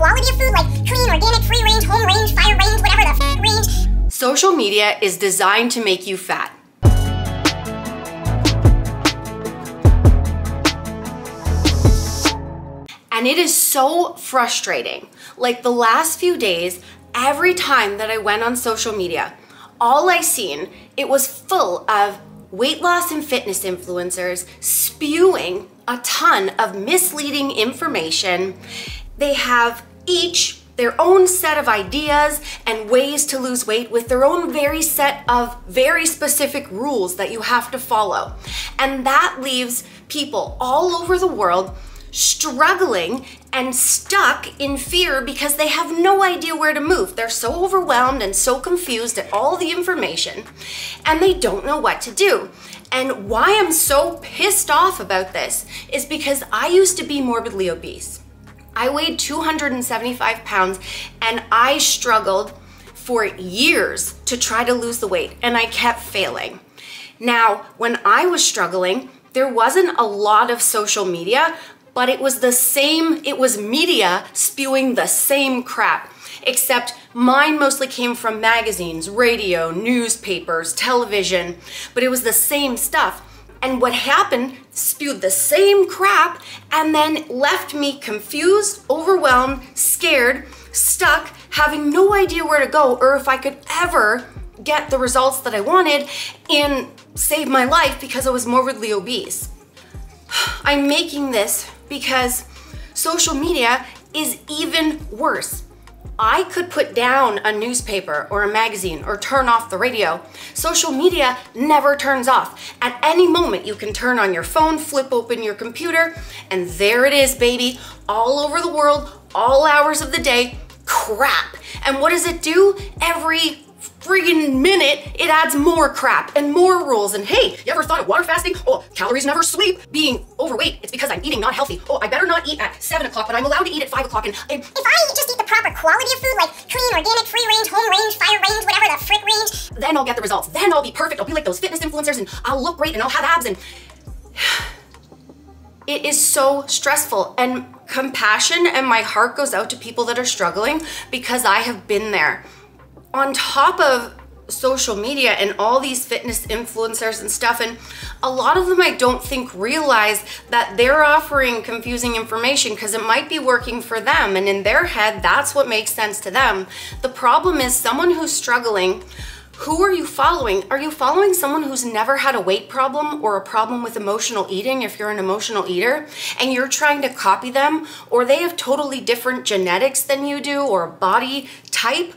quality of food, like clean, organic, free range, home range, fire range, whatever the f range. Social media is designed to make you fat. And it is so frustrating. Like the last few days, every time that I went on social media, all I seen, it was full of weight loss and fitness influencers spewing a ton of misleading information. They have each their own set of ideas and ways to lose weight with their own very set of very specific rules that you have to follow. And that leaves people all over the world struggling and stuck in fear because they have no idea where to move. They're so overwhelmed and so confused at all the information and they don't know what to do. And why I'm so pissed off about this is because I used to be morbidly obese. I weighed 275 pounds and I struggled for years to try to lose the weight and I kept failing. Now, when I was struggling, there wasn't a lot of social media, but it was the same, it was media spewing the same crap, except mine mostly came from magazines, radio, newspapers, television, but it was the same stuff. And what happened, spewed the same crap and then left me confused, overwhelmed, scared, stuck, having no idea where to go or if I could ever get the results that I wanted and save my life because I was morbidly obese. I'm making this because social media is even worse. I could put down a newspaper or a magazine or turn off the radio. Social media never turns off. At any moment, you can turn on your phone, flip open your computer, and there it is, baby, all over the world, all hours of the day. Crap. And what does it do? Every friggin' minute, it adds more crap and more rules. And hey, you ever thought of water fasting? Oh, calories never sleep. Being overweight, it's because I'm eating not healthy. Oh, I better not eat at 7 o'clock, but I'm allowed to eat at 5 o'clock. And, and If I just eat the proper quality of food, like clean, organic, free range, home range, fire range, whatever the frick range, then I'll get the results. Then I'll be perfect. I'll be like those fitness influencers and I'll look great and I'll have abs and it is so stressful and compassion and my heart goes out to people that are struggling because I have been there. On top of social media and all these fitness influencers and stuff and a lot of them I don't think realize that they're offering confusing information because it might be working for them and in their head that's what makes sense to them. The problem is someone who's struggling who are you following? Are you following someone who's never had a weight problem or a problem with emotional eating if you're an emotional eater and you're trying to copy them or they have totally different genetics than you do or body type?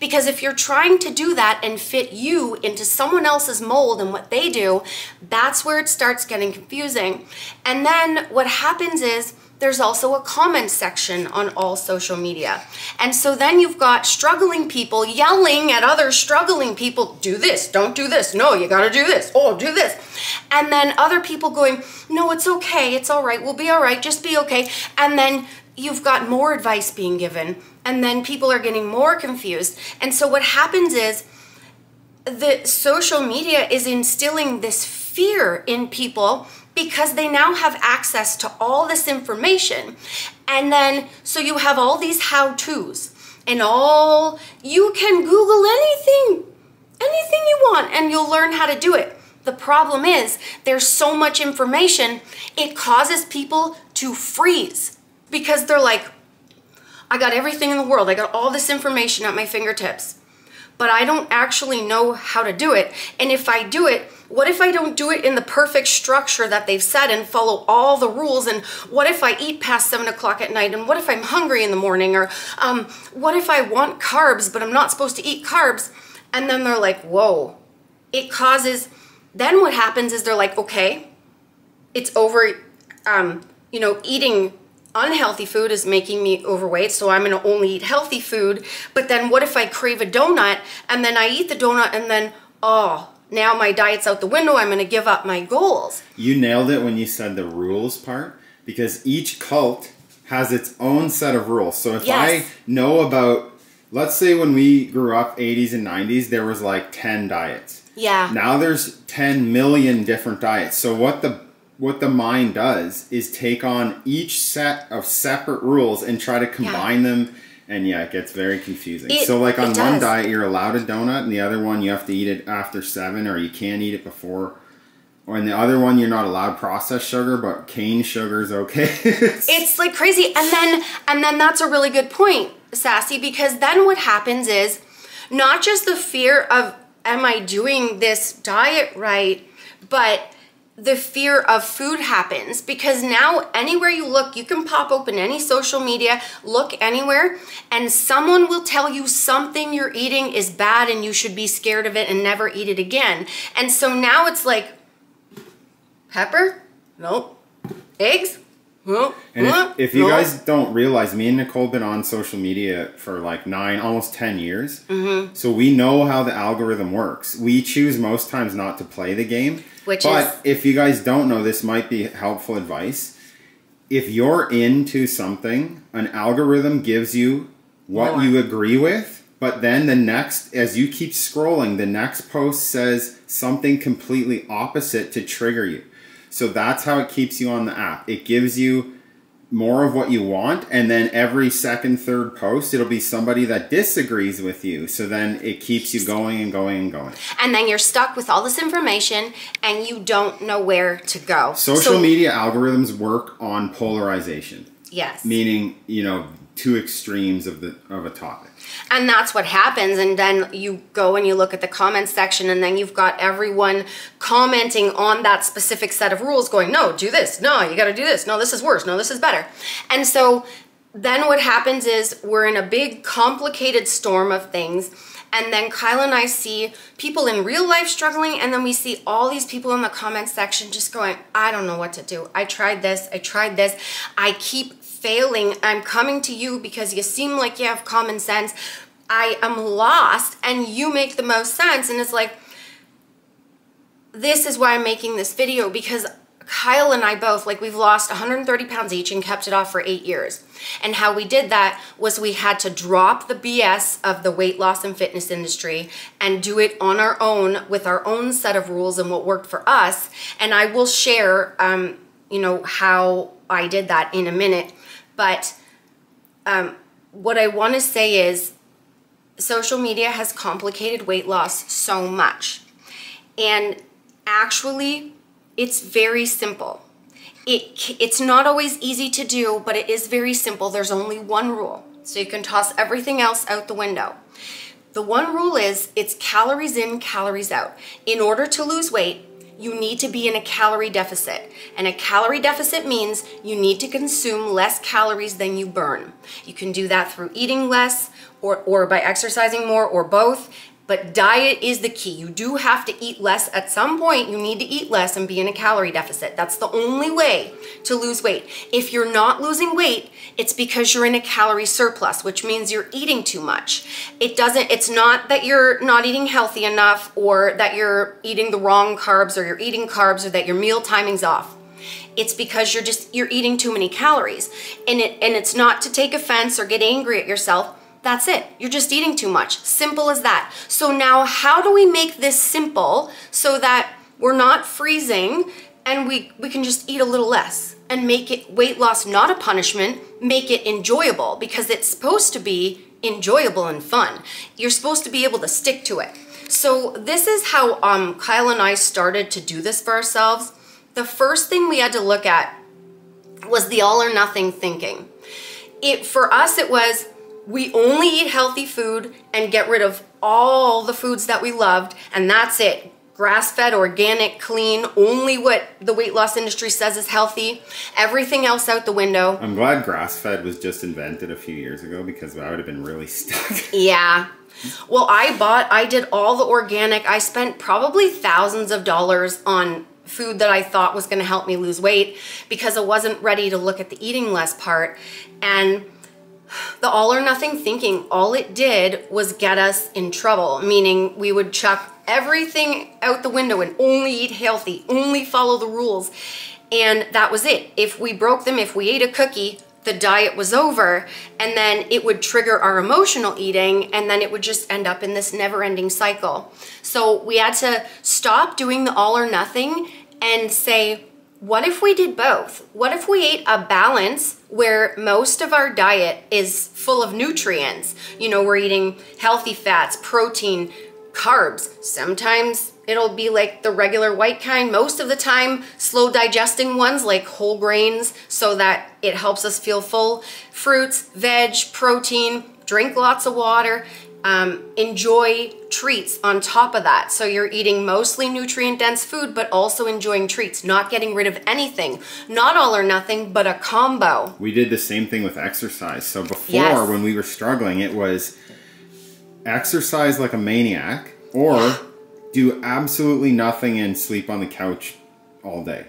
Because if you're trying to do that and fit you into someone else's mold and what they do, that's where it starts getting confusing. And then what happens is there's also a comment section on all social media. And so then you've got struggling people yelling at other struggling people, do this, don't do this, no, you gotta do this, oh, do this. And then other people going, no, it's okay, it's all right, we'll be all right, just be okay. And then you've got more advice being given, and then people are getting more confused. And so what happens is the social media is instilling this fear in people because they now have access to all this information. And then, so you have all these how to's and all, you can Google anything, anything you want, and you'll learn how to do it. The problem is, there's so much information, it causes people to freeze because they're like, I got everything in the world, I got all this information at my fingertips, but I don't actually know how to do it. And if I do it, what if I don't do it in the perfect structure that they've set and follow all the rules? And what if I eat past seven o'clock at night? And what if I'm hungry in the morning? Or um, what if I want carbs, but I'm not supposed to eat carbs? And then they're like, whoa. It causes, then what happens is they're like, okay, it's over, um, you know, eating unhealthy food is making me overweight, so I'm gonna only eat healthy food. But then what if I crave a donut and then I eat the donut and then, oh, now my diet's out the window, I'm gonna give up my goals. You nailed it when you said the rules part because each cult has its own set of rules. So if Yes. I know about, let's say when we grew up, 80s and 90s, there was like 10 diets. Yeah. Now there's 10 million different diets. So what the what the mind does is take on each set of separate rules and try to combine them. And yeah it gets very confusing. It- so like on one does. diet you're allowed a donut and the other one you have to eat it after seven or you can't eat it before. Or in the other one you're not allowed processed sugar but cane sugar is okay. It's like crazy. And then and then that's a really good point sassy because then what happens is not just the fear of am i doing this diet right but the fear of food happens because now anywhere you look you can pop open any social media look anywhere and someone will tell you something you're eating is bad and you should be scared of it and never eat it again. And so now it's like pepper nope eggs nope And Huh? if, if you Nope. guys don't realize, me and Nicole been on social media for like nine, almost ten years. Mm-hmm. So we know how the algorithm works. We choose most times not to play the game. Which but is- if you guys don't know, this might be helpful advice. If you're into something, an algorithm gives you what More. you agree with. But then the next, as you keep scrolling, the next post says something completely opposite to trigger you. So that's how it keeps you on the app. It gives you more of what you want, and then every second, third post, it'll be somebody that disagrees with you. So then it keeps you going and going and going. and then you're stuck with all this information and you don't know where to go. Social So- media algorithms work on polarization, Yes. meaning you know two extremes of the of a topic. And that's what happens. And then you go and you look at the comments section, and then you've got everyone commenting on that specific set of rules, going, no, do this. No, you got to do this. No, this is worse. No, this is better. And so then what happens is we're in a big, complicated storm of things. And then Kyle and I see people in real life struggling, and then we see all these people in the comments section just going, I don't know what to do. I tried this, I tried this, I keep failing. I'm coming to you because you seem like you have common sense. I am lost, and you make the most sense. And it's like, this is why I'm making this video because Kyle and I both, like, we've lost 130 pounds each and kept it off for eight years. And how we did that was we had to drop the BS of the weight loss and fitness industry and do it on our own with our own set of rules and what worked for us. And I will share, um, you know, how I did that in a minute. But um, what I want to say is social media has complicated weight loss so much. And actually, it's very simple. It, it's not always easy to do, but it is very simple. There's only one rule. So you can toss everything else out the window. The one rule is it's calories in, calories out. In order to lose weight, you need to be in a calorie deficit. And a calorie deficit means you need to consume less calories than you burn. You can do that through eating less or, or by exercising more or both. But diet is the key. You do have to eat less. At some point, you need to eat less and be in a calorie deficit. That's the only way to lose weight. If you're not losing weight, it's because you're in a calorie surplus, which means you're eating too much. It doesn't, it's not that you're not eating healthy enough or that you're eating the wrong carbs or you're eating carbs or that your meal timing's off it's because you're just you're eating too many calories and it and it's not to take offense or get angry at yourself that's it. You're just eating too much. Simple as that. So now how do we make this simple so that we're not freezing and we we can just eat a little less and make it weight loss not a punishment make it enjoyable? Because it's supposed to be enjoyable and fun. You're supposed to be able to stick to it. So this is how um, Kyle and I started to do this for ourselves. The first thing we had to look at was the all or nothing thinking. It for us it was we only eat healthy food and get rid of all the foods that we loved and that's it. Grass-fed, organic, clean, only what the weight loss industry says is healthy. Everything else out the window. I'm glad grass fed was just invented a few years ago because I would have been really stuck. Yeah. Well, I bought, I did all the organic. I spent probably thousands of dollars on food that I thought was going to help me lose weight because I wasn't ready to look at the eating less part. And the all or nothing thinking, all it did was get us in trouble, meaning we would chuck everything out the window and only eat healthy, only follow the rules. And that was it. If we broke them, if we ate a cookie, the diet was over, and then it would trigger our emotional eating, and then it would just end up in this never ending cycle. So we had to stop doing the all or nothing and say, what if we did both? What if we ate a balance where most of our diet is full of nutrients? You know, we're eating healthy fats, protein, carbs. Sometimes it'll be like the regular white kind. Most of the time, slow digesting ones like whole grains so that it helps us feel full. Fruits, veg, protein, drink lots of water um, enjoy treats on top of that. So you're eating mostly nutrient dense food, but also enjoying treats, not getting rid of anything. Not all or nothing, but a combo. We did the same thing with exercise. So before, Yes. when we were struggling, it was exercise like a maniac or do absolutely nothing and sleep on the couch all day.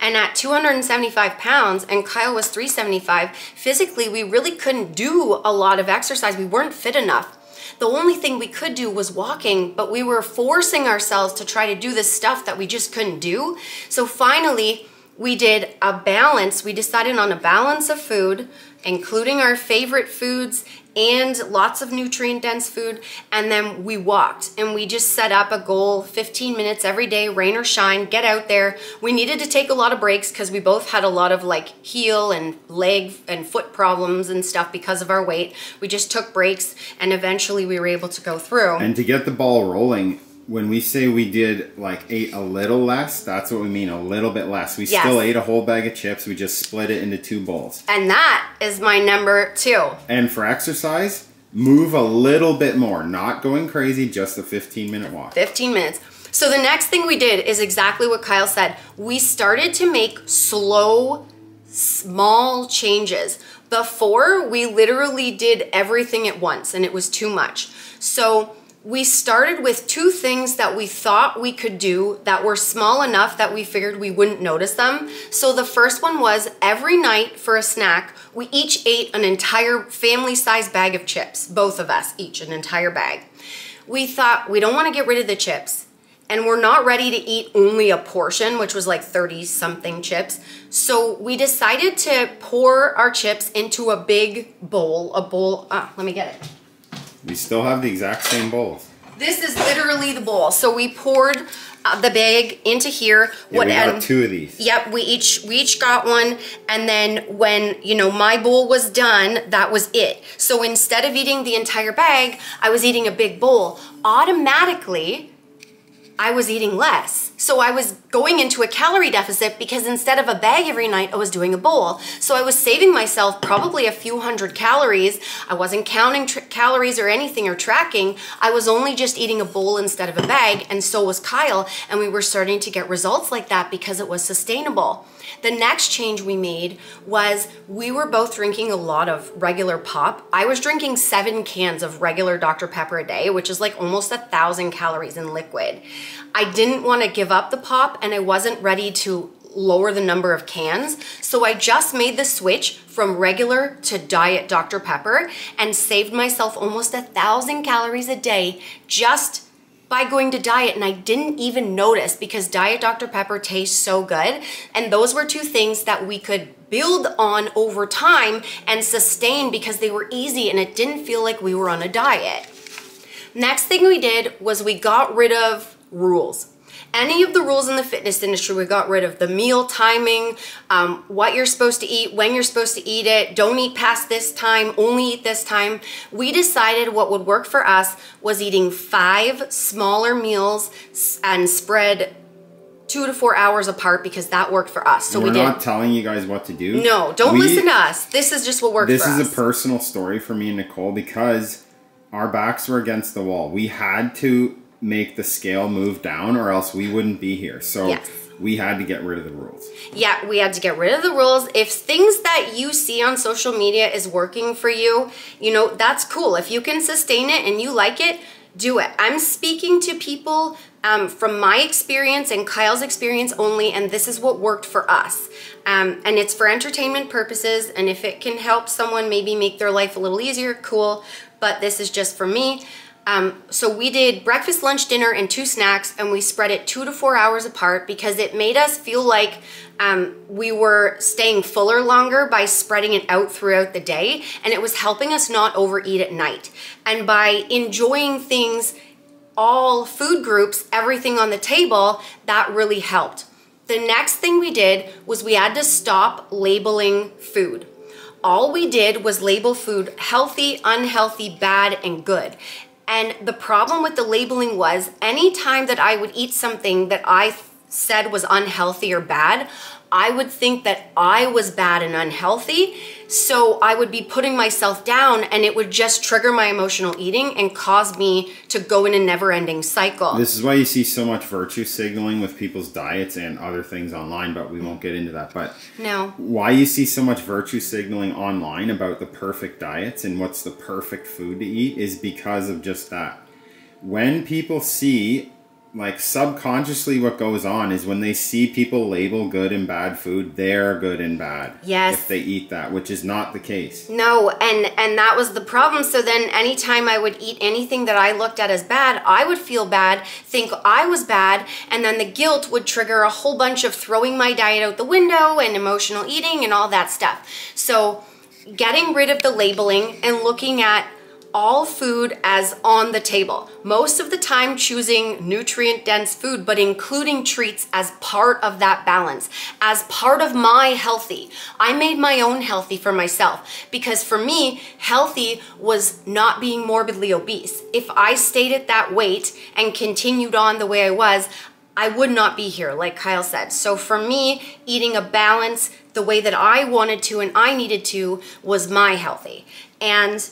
And at 275 pounds, and Kyle was 375, physically, we really couldn't do a lot of exercise. We weren't fit enough. The only thing we could do was walking, but we were forcing ourselves to try to do this stuff that we just couldn't do. So finally, we did a balance. We decided on a balance of food, including our favorite foods and lots of nutrient dense food. And then we walked and we just set up a goal 15 minutes every day, rain or shine, get out there. We needed to take a lot of breaks because we both had a lot of like heel and leg and foot problems and stuff because of our weight. We just took breaks and eventually we were able to go through. And to get the ball rolling, when we say we did like ate a little less, that's what we mean, a little bit less. We Yes. still ate a whole bag of chips. We just split it into two bowls. And that is my number two. And for exercise, move a little bit more, not going crazy, just a 15 minute walk. 15 minutes. So the next thing we did is exactly what Kyle said. We started to make slow, small changes. Before, we literally did everything at once and it was too much. So we started with two things that we thought we could do that were small enough that we figured we wouldn't notice them. So the first one was every night for a snack, we each ate an entire family size bag of chips, both of us, each an entire bag. We thought we don't want to get rid of the chips and we're not ready to eat only a portion, which was like 30 something chips. So we decided to pour our chips into a big bowl, a bowl, ah, let me get it. We still have the exact same bowls. This is literally the bowl. So we poured uh, the bag into here. Yeah, we got two of these. Yep, we each we each got one, and then when you know my bowl was done, that was it. So instead of eating the entire bag, I was eating a big bowl. Automatically, I was eating less. So I was going into a calorie deficit because instead of a bag every night, I was doing a bowl. So I was saving myself probably a few hundred calories. I wasn't counting calories or anything or tracking. I was only just eating a bowl instead of a bag, and so was Kyle. And we were starting to get results like that because it was sustainable. The next change we made was we were both drinking a lot of regular pop. I was drinking seven cans of regular Dr. Pepper a day, which is like almost a thousand calories in liquid. I didn't want to give up the pop and I wasn't ready to lower the number of cans. So I just made the switch from regular to diet Dr. Pepper and saved myself almost a thousand calories a day just by going to diet and I didn't even notice because diet Dr. Pepper tastes so good. And those were two things that we could build on over time and sustain because they were easy and it didn't feel like we were on a diet. Next thing we did was we got rid of rules. Any of the rules in the fitness industry, we got rid of the meal timing, um, what you're supposed to eat, when you're supposed to eat it, don't eat past this time, only eat this time. We decided what would work for us was eating five smaller meals and spread two to four hours apart because that worked for us. So We're we did. not telling you guys what to do. no, don't We- listen to us. This is just what worked This is us. a personal story for me and Nicole because our backs were against the wall. We had to make the scale move down or else we wouldn't be here. So Yes. we had to get rid of the rules. Yeah, we had to get rid of the rules. If things that you see on social media is working for you, you know, that's cool. If you can sustain it and you like it, do it. I'm speaking to people um, from my experience and Kyle's experience only, and this is what worked for us. Um, and it's for entertainment purposes, and if it can help someone maybe make their life a little easier, cool. But this is just for me. Um, so we did breakfast, lunch, dinner, and two snacks, and we spread it two to four hours apart because it made us feel like um, we were staying fuller longer by spreading it out throughout the day, and it was helping us not overeat at night. And by enjoying things, all food groups, everything on the table, that really helped. the next thing we did was we had to stop labeling food. All we did was label food healthy, unhealthy, bad, and good. And the problem with the labeling was anytime that I would eat something that I said was unhealthy or bad, I would think that I was bad and unhealthy. So I would be putting myself down and it would just trigger my emotional eating and cause me to go in a never ending cycle. This is why you see so much virtue signaling with people's diets and other things online, but we won't get into that. But no. Why you see so much virtue signaling online about the perfect diets and what's the perfect food to eat is because of just that. When people see like subconsciously what goes on is when they see people label good and bad food they're good and bad yes. if they eat that which is not the case. No and and that was the problem. So then anytime i would eat anything that i looked at as bad i would feel bad think i was bad and then the guilt would trigger a whole bunch of throwing my diet out the window and emotional eating and all that stuff. So getting rid of the labeling and looking at all food as on the table. Most of the time choosing nutrient dense food, but including treats as part of that balance, as part of my healthy. I made my own healthy for myself because for me, healthy was not being morbidly obese. If I stayed at that weight and continued on the way I was, I would not be here, like Kyle said. So for me, eating a balance the way that I wanted to and I needed to was my healthy. And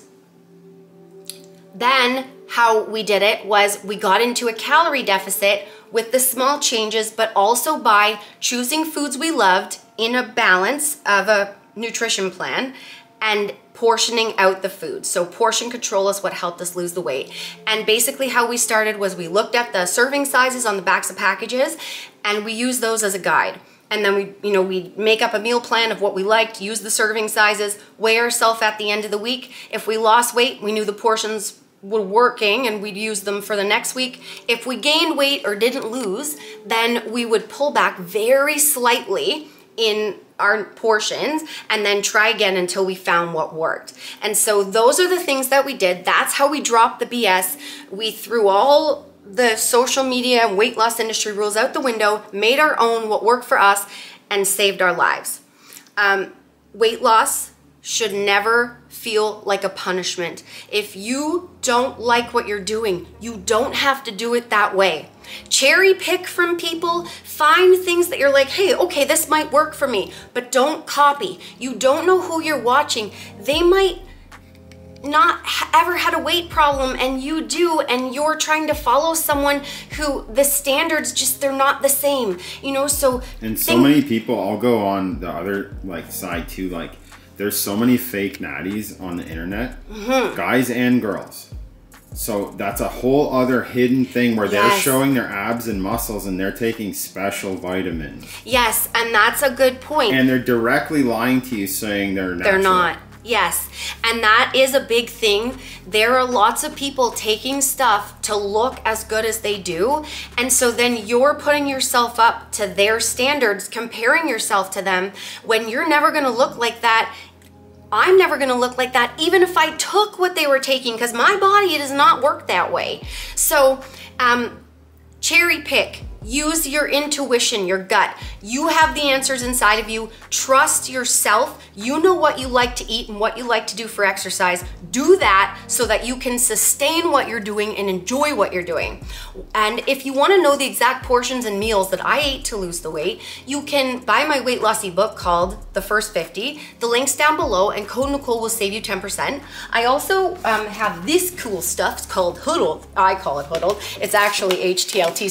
then how we did it was we got into a calorie deficit with the small changes, but also by choosing foods we loved in a balance of a nutrition plan and portioning out the food. So portion control is what helped us lose the weight. And basically how we started was we looked at the serving sizes on the backs of packages and we used those as a guide. And then we, you know, we make up a meal plan of what we liked, use the serving sizes, weigh ourselves at the end of the week. If we lost weight, we knew the portions were working and we'd use them for the next week. If we gained weight or didn't lose, then we would pull back very slightly in our portions and then try again until we found what worked. And so those are the things that we did. That's how we dropped the BS. We threw all the social media and weight loss industry rules out the window, made our own what worked for us, and saved our lives. Um, weight loss should never feel like a punishment. If you don't like what you're doing, you don't have to do it that way. Cherry pick from people, find things that you're like, hey, okay, this might work for me, but don't copy. You don't know who you're watching. They might not ever had a weight problem and you do and you're trying to follow someone who the standards just they're not the same you know so and so many people i'll go on the other like side too like there's so many fake natties on the internet, mm-hmm. guys and girls. So that's a whole other hidden thing where yes. they're showing their abs and muscles and they're taking special vitamins. Yes, and that's a good point. And they're directly lying to you saying they're natural. They're not. Yes, and that is a big thing. There are lots of people taking stuff to look as good as they do. And so then you're putting yourself up to their standards, comparing yourself to them when you're never gonna look like that I'm never gonna look like that even if I took what they were taking because my body does not work that way. So, um, cherry pick Use your intuition, your gut. You have the answers inside of you. Trust yourself. You know what you like to eat and what you like to do for exercise. Do that so that you can sustain what you're doing and enjoy what you're doing. And if you want to know the exact portions and meals that I ate to lose the weight, you can buy my weight loss ebook called The First 50. The link's down below and code Nicole will save you 10%. I also um, have this cool stuff. It's called Hoodled. I call it Hoodled. It's actually HTLT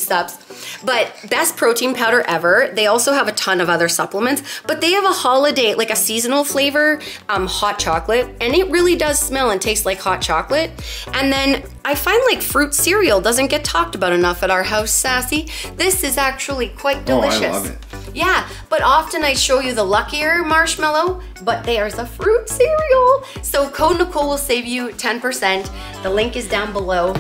but best protein powder ever. They also have a ton of other supplements, but they have a holiday, like a seasonal flavor, um, hot chocolate, and it really does smell and taste like hot chocolate. And then I find like fruit cereal doesn't get talked about enough at our house, Sassy. This is actually quite delicious. Oh, I love it. Yeah, but often I show you the luckier marshmallow, but there's a fruit cereal. So Code Nicole will save you 10%. The link is down below.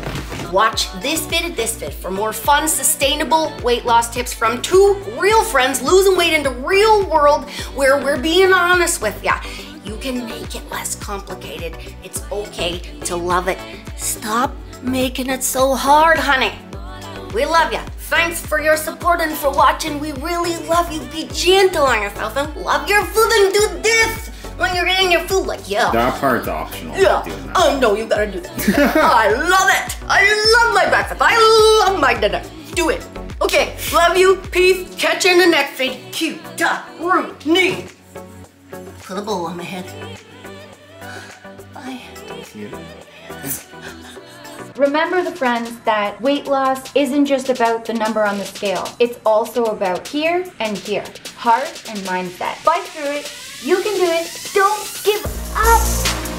Watch this vid and this vid for more fun, sustainable weight loss tips from two real friends losing weight in the real world where we're being honest with ya. You can make it less complicated. It's okay to love it. Stop making it so hard, honey. We love ya. Thanks for your support and for watching. We really love you. Be gentle on yourself and love your food and do this when you're eating your food. Like, yeah. That part's optional. Yeah. Oh no, you gotta do that. I love it. I love my breakfast. I love my dinner. Do it. Okay. Love you. Peace. Catch you in the next feed. Cute. Da. Rooney. Put a bowl on my head. Bye. Remember the friends that weight loss isn't just about the number on the scale. It's also about here and here. Heart and mindset. Fight through it. You can do it. Don't give up.